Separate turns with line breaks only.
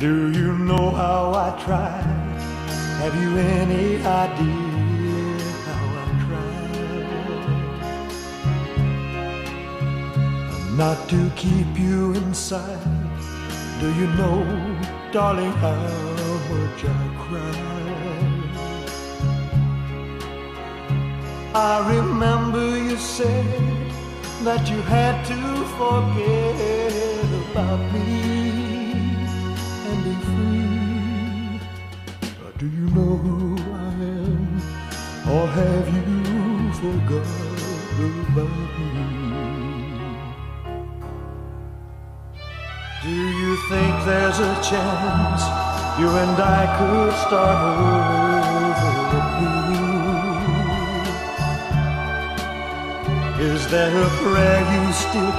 Do you know how I tried? Have you any idea how I tried? Not to keep you inside. Do you know, darling, how much I cried? I remember you said that you had to forget about me do you know who I am, or have you forgotten about me? Do you think there's a chance you and I could start over anew? Is there a prayer you still